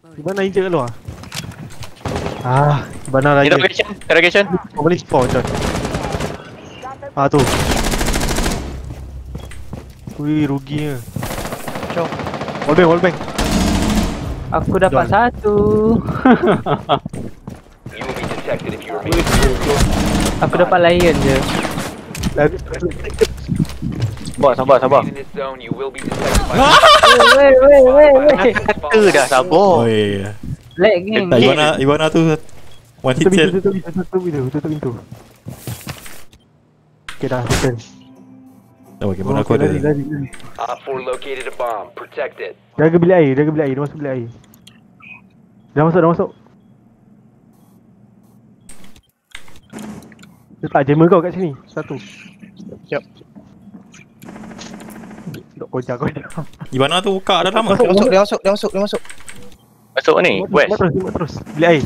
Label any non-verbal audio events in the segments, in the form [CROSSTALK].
Di mana injek kat luar? Ah, di mana lagi? Interrogation, interrogation. Kau boleh spawn John. Ah tu. Wih, ruginya. Jom. Wallbang, wallbang. Aku dapat John. satu. [LAUGHS] Aku dapat lion je. Sabar, sabar, sabar. Weh, weh, weh, weh. Kata dah, sabar. Oi. Lag ni. Tak Iwana Iwana tu one hit tutup kill. pintu, tutup pintu, tutup pintu, tutup pintu. Okay dah, betul. Oh, okay, mana aku ada. 4 located a bomb. Protect it. Jaga bilik air, jaga bilik air, dia masuk bilik air. Dah masuk, dah masuk. Letak jammer kau kat sini, satu. Siap. Dok kojak kojak. Iwana tu buka dah lama. Dia masuk, dia masuk, dia masuk, dia masuk. Masuk ni, west. Terus, terus. Bilik air.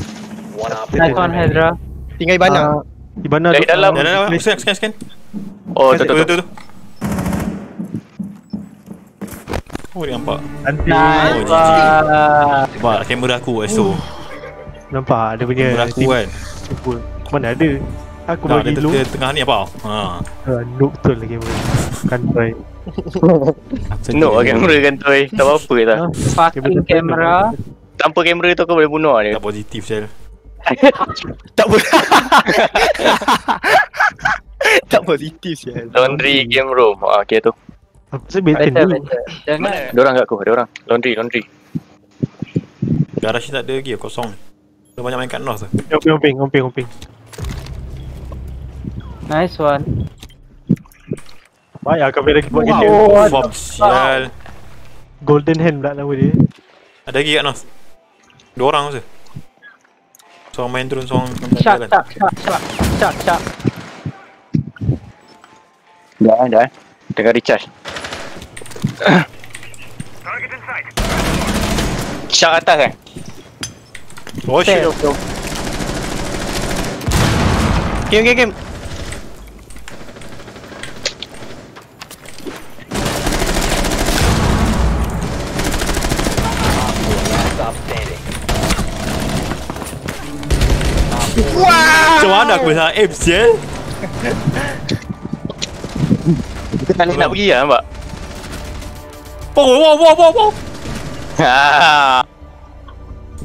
One op Nice one, Hydra. Tinggal Ibana. Ah, Di mana Dari dalam. Dah dah scan scan scan. Oh, tu, tu, Tu tu. Oh dia nampak. Nanti Oh. Nampak kamera aku kat situ. Nampak dia punya Kamera aku kan. Mana ada? Aku bagi dia look. tengah- ni apa? Ha. Uh, noob betul lagi bro. Kan try. No, kamera kan. Tak apa-apa tak. Fucking camera. Tanpa kamera tu kau boleh bunuh dia. Tak positif Sel. [LAUGHS] Tak boleh. [LAUGHS] tak positif sial. Laundry game room. Ah, okay tu. Aku rasa dulu. Jangan. Ada orang kat aku, ada orang. Laundry, laundry. Garage tak ada lagi kosong. Dah banyak main kat North tu. Omping, omping, omping, omping. Nice one. Baik kamera lagi buat gini. Oh, Bob sial. Golden hand pula nama dia. Ada lagi kat North. Dua orang je. Seorang main turun, seorang Shot, jalan. shot, shot, shot. Shot, shot. Dah, dah. Tengah recharge. Shark atas kan? Oh shit. Game, game, game. stop standing. Macam mana aku bisa aim sial? Kita tak nak pergi lah nampak? Oh, wow, wow, wow, wow. Haa.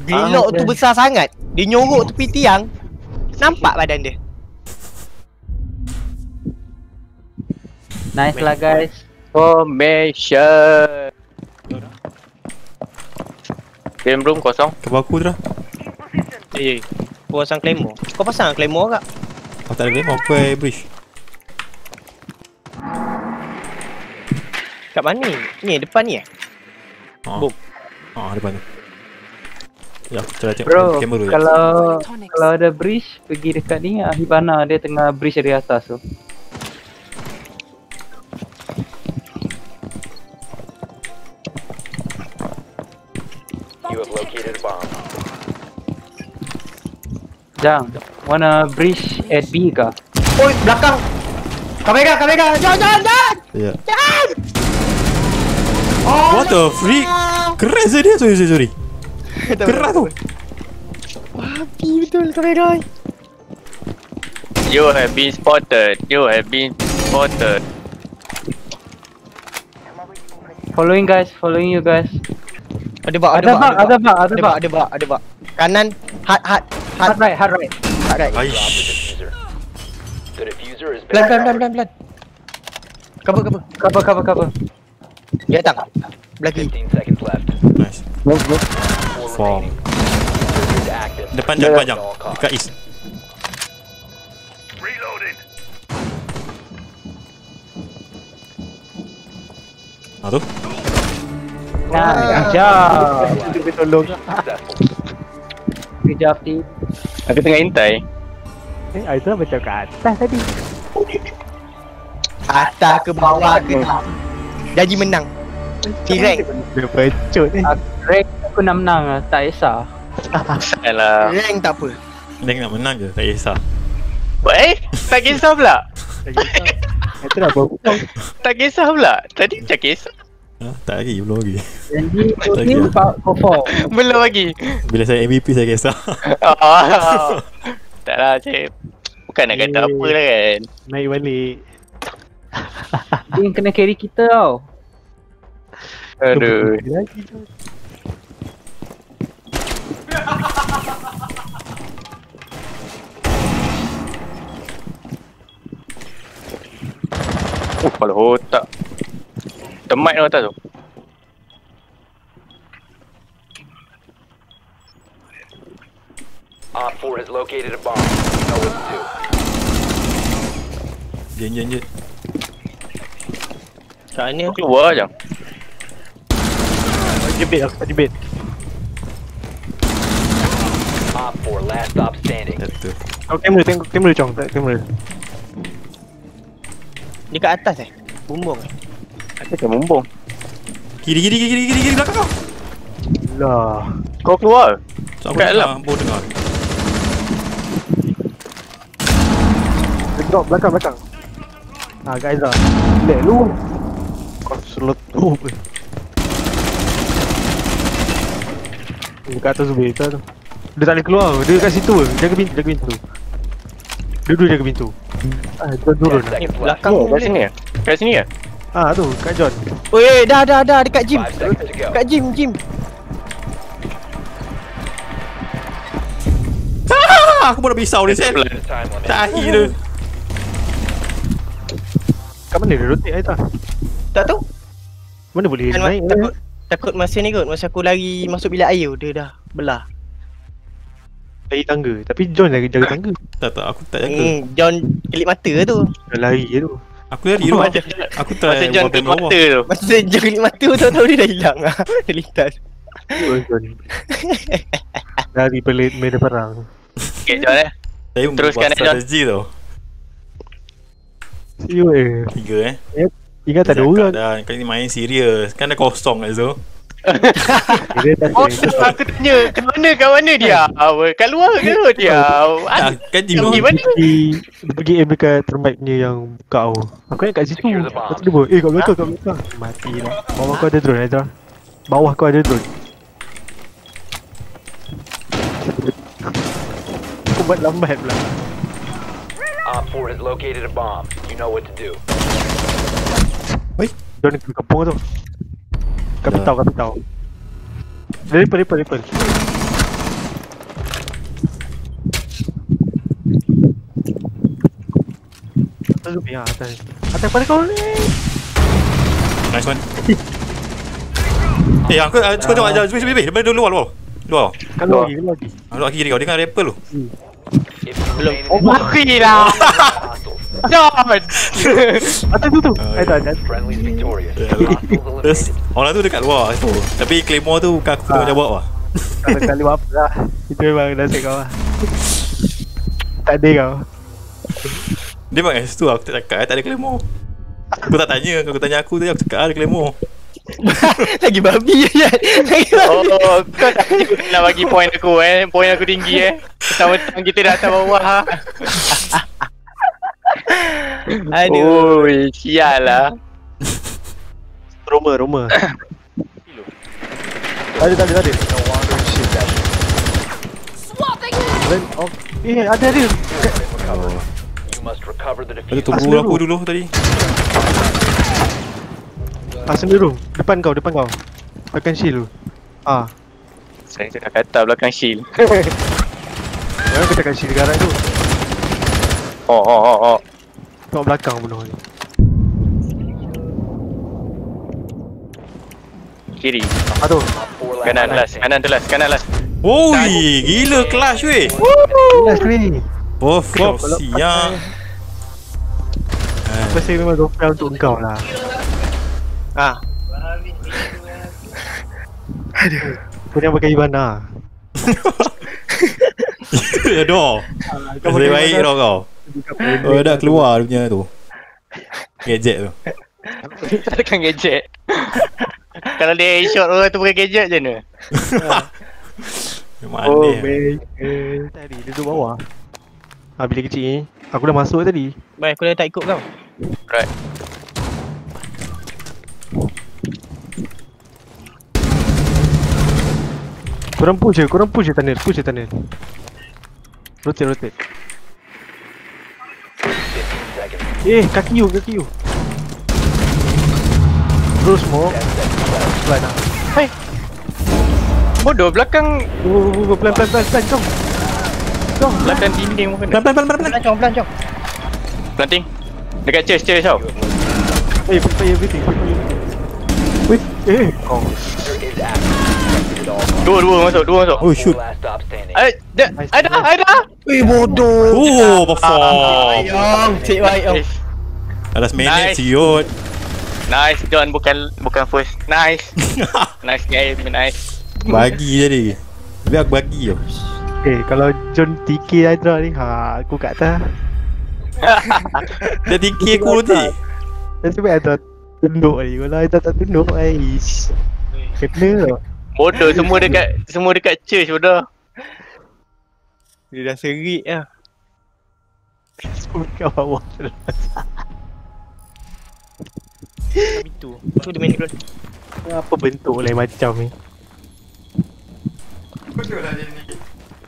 Grilok tu besar sangat. Dia nyorok tepi tiang. Nampak badan dia. Nice lah guys. Formation. Game room kosong. Kebal aku tu dah. Eh, kau pasang claymore. Kau pasang claymore kak? Aku tak ada game, aku pakai bridge. Kat mana ni? Ni depan ni eh? Ha. Boom. Ha, depan tu. Ya, aku try tengok Bro, kamera je. kalau kalau ada bridge pergi dekat ni ah, Hibana dia tengah bridge dari atas tu. You Jang, wanna bridge at B ke? Oi, belakang! Kamera, kamera! Jangan, jangan, jangan! Ya. Jangan! What the freak? Keras je dia, sorry, sorry, sorry. [LAUGHS] Keras tu. Api betul kamera. You have been spotted. You have been spotted. Following guys, following you guys. Ada bak, Ada bak, ada bak, ada bak, ada bak, ada bak. Kanan, hard, hard, hard, right, hard right. hard right. Aish. diffuser. The diffuser has been Pelan, pelan, pelan, pelan, pelan. Cover, cover. Cover, cover, cover. Dia datang. Belakang. 15 seconds left. Nice. Form. Diffuser is active. Depan jam, depan jam. Costs. Dekat east. Ha tu. Job. Dia boleh tolong. Job team. Aku tengah intai. Eh, Aizah macam kat atas tadi. Atas ke bawah ke. Janji menang. Tirek. Dia pecut ni. Aku rank aku nak menang lah, tak kisah. Alah. Rank tak apa. Dia nak menang je, tak kisah. Eh? Tak kisah pula. Itu dah berhutang. Tak kisah pula. Tadi macam kisah. Ha, tak lagi, belum lagi. Janji kau [LAUGHS] Lagi team ah. kau kau four. Belum lagi. Bila saya MVP saya kisah. Oh, [LAUGHS] tak lah cik. Bukan nak kata apa lah kan. Naik balik. [LAUGHS] Dia yang kena carry kita tau. Aduh. Oh, kepala otak. Termite tu atas tu. Op 4 has located a bomb. You know what to do. Jen, jen, jen. Kat ni keluar je. Tadi bait aku bait. Op 4, last stop standing. Satu. Kau kamera tengok kamera cong, tak kamera. Dia kat atas eh. Bumbung. Aku tak mumbung. Kiri, kiri, kiri, kiri, kiri, kiri, belakang kau. Lah. Kau keluar. So, aku Kat dengar, Bo dengar. Dia drop belakang belakang. Ah guys lah. Lek lu. Kau seletup. Dia kat atas beta tu. Dia tak boleh keluar. Dia kat situ. Jaga pintu, jaga pintu. Duduk jaga pintu. Ah, dia turun. 10 lah. seconds left. Belakang Oh, tu kat boleh. sini ya? Kat sini ya? Ah tu, kat John. Oi, dah dah dah dekat gym. 5 seconds to go. Dekat gym, gym. Ah, aku pun dah pisau ni, limit. Tahi tu. Kat mana dia rotate Aita? Tak tahu. Mana boleh Kan naik? takut takut masa ni kot masa aku lari masuk bilik air dia dah belah. Lari tangga. Tapi John jaga, jaga tangga. Tak, tak, aku tak jaga. Hmm, John kelip mata tu. Dia lari je tu. Aku lari tu. Macam Aku macam try John buat tu bawah. mata tu. Masa John kelip mata tu tahu-tahu dia dah hilang ah. [LAUGHS] Dia lintas. Tu. Lari [LAUGHS] pelit medan perang. Okay, John eh. Saya pun Teruskan, buat eh, John. strategi tau. You eh. Tiga eh. Ingat tak ada orang. Dah, kali ni main serius. Kan dah kosong kat tu. Dia tak Oh, aku tanya kat mana kat mana dia? Apa? Kat luar ke dia? Ah, kan Dia Jim pergi mana? pergi dia pergi aim dekat termite ni yang buka tu. Aku ingat kat situ. Tu dia buat, eh kat belakang, kat belakang. Mati lah. Bawah kau ada drone, Aizra. Bawah kau ada drone. Aku buat lambat pula. Op 4 has located a bomb. You know what to do. Drone ke kampung tu. Kapitau, kapitau. Dia ripple, ripple, ripple. Atas tu, ya, atas. Atas pada kau ni. Nice one. Eh, aku uh, cuba tengok aja. Cuba cuba cuba. Daripada luar luar. Luar. Kan lagi, kan lagi. Ah, Luar kiri kau dengar rapper tu. Belum. Oh, mati lah. [LAUGHS] John. [LAUGHS] Atas tu tu. Oh, atas. Friendly's victorious. Ya, Hostiles Terus orang tu dekat luar tu. Tapi Claymore tu bukan aku tengok jawab lah. Kalau kali apa lah. [LAUGHS] Itu memang nasib kau lah. Tak ada kau. Dia memang kat situ aku tak cakap eh, tak ada Claymore. Aku tak tanya, aku tanya aku tadi aku cakap ada Claymore. [LAUGHS] Lagi babi je kan. Lagi babi. Oh, kau tak nak bagi point aku eh. Point aku tinggi eh. Petang-petang kita dah atas bawah ha. Aduh. Oi, sial lah. [LAUGHS] Roma, Roma. Ada, ada, ada. Longer in possession. Then, oh. Eh, ada, ada. Lepas tu diffuser. tunggu aku dulu tadi. Ah, sendiri. Depan kau, depan kau. Tekan shield tu. Ah. Saya dah kata belakang shield. [LAUGHS] Kau tekan shield garak tu. Oh, oh, oh, oh. Tengok belakang bunuh ni. Kiri. Ah last Kanan last, kanan tu last, kanan last. Oi, gila clash weh. Last ni. Perfect Kalau- siang. Aku rasa memang gopel untuk kau lah. Ah, Kau jangan pakai Ivana. [LAUGHS] Ya doh. Kau Nasib baik Ivana. tau kau. Oh dah keluar punya tu. Gadget tu. [LAUGHS] Takkan gadget. [LAUGHS] Kalau dia shot orang tu pakai gadget je ni. Mana Oh Tadi dia duduk bawah. Ha bila kecil ni. Aku dah masuk tadi. Baik aku dah tak ikut kau. Right Korang push je, korang push je tunnel, push je tunnel. Rotate, rotate. Eh, kaki you, kaki you. Bro smoke. Pelan lah. Bodoh belakang Oh, oh, oh, pelan, pelan, pelan, pelan, jom. Jom, belakang dinding pun kena. Pelan pelan pelan pelan. pelan. Pelancong, pelancong. Planting. Dekat church church tau. Eh, prepare everything, prepare everything. Wait, eh. Oh, Dua dua masuk, dua masuk. Oh shoot. Eh, ada, ada. Weh bodoh. Oh, perform. Ayong, cik baik oh. Alas minit Nice. siut. Nice John bukan bukan first. Nice. [LAUGHS] nice game, nice. Bagi jadi. Biar aku bagi yo. Eh, kalau John TK Hydra ni, ha, aku kat atas. [LAUGHS] Dia tinggi aku nanti. Nasib baik Hydra tunduk ni. Kalau Hydra tak tunduk, aish. Kena. Bodoh semua dekat semua dekat church bodoh. Dia dah serik lah. Kat bawah. Pintu. Tu dia main close. Apa bentuk lain macam ni?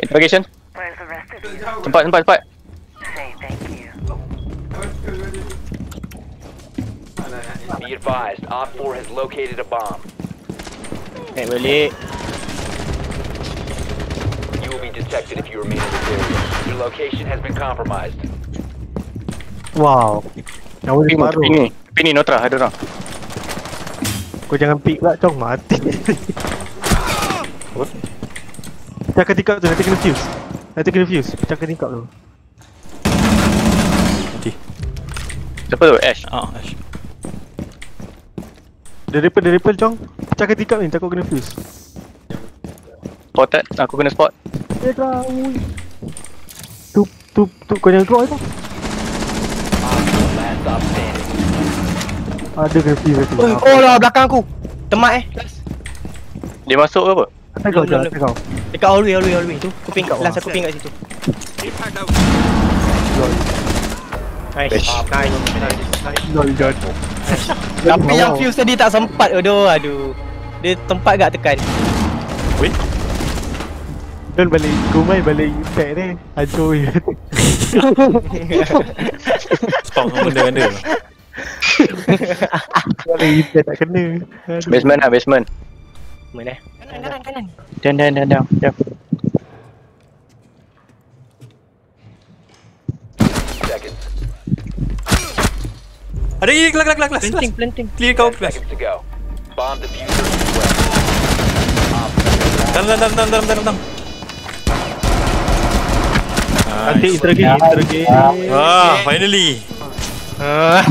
Interrogation. Cepat cepat cepat. Be advised, Op 4 has located a bomb. Naik balik. You will be detected if you remain in this area. Your location has been compromised. Wow. Nyawa dia Tepi separuh. ni. Tepi ni Notra ada orang. Kau jangan pick pula Cong mati Pecahkan tingkap tu nanti kena fuse Nanti kena fuse Pecahkan tingkap tu Siapa tu? Ash. Ah, ash. Dia rappel dia rappel Cong Pecahkan tingkap ni takut kena fuse Spotted. Aku kena spot. Eh kau Tu tu tu kau jangan keluar tu standing. Ada kena fuse nanti Oh, oh lah belakang aku. Temat eh. Dia masuk ke apa? Kau belum. atas kau Dekat hallway, hallway, hallway tu. Kuping kat Kat last aku ping kat situ. Lol Nice. Nice. Lol Tapi yang fuse tadi tak sempat aduh aduh. Dia tempat gak tekan. John balik Kumai balik impact ni Hancur je Spawn benda-benda. Balik impact tak kena. Basement lah basement. Mana eh? Kanan, kanan. Dan dan dan dan. Ada ini kelas kelas kelas kelas. Planting, planting. Clear kau kelas. Dalam dalam dalam dalam dalam dalam. Nanti Nice. interrogate Interrogate Ah, finally. Ah.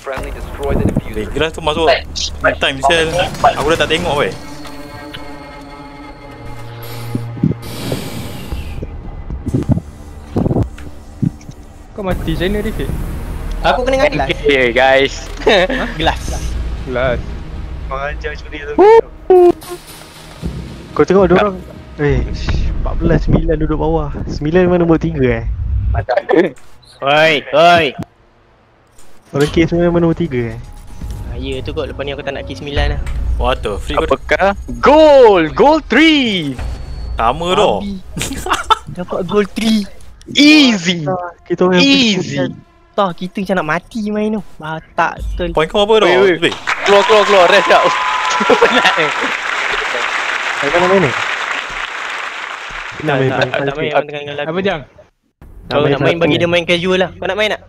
Friendly destroy the Eh, diffuser. gelas tu masuk time sel. Aku dah tak tengok weh. Kau mati macam mana Rifik? Aku kena dengan gelas. Okay guys. [LAUGHS] Gelas. Gelas Mengajar curi tu Kau tengok dia orang Eh 14 9 duduk bawah 9 memang nombor 3 eh [LAUGHS] Oi, oi. Orang kes memang nombor 3 eh Ah, ya tu kot lepas ni aku tak nak kiss 9 lah. What the freak Apakah? Goal! Goal 3! sama doh. Dapat gol 3. Easy! Kita orang Easy! Tah kita macam nak mati main tu. Batak betul. Point kau apa. Wait. Keluar keluar keluar rest jap. Penat eh. Mana main ni? Nak main Tak, tak, tak main dengan lagu. Apa jang? Kau nak main bagi dia main casual lah. Kau nak main tak?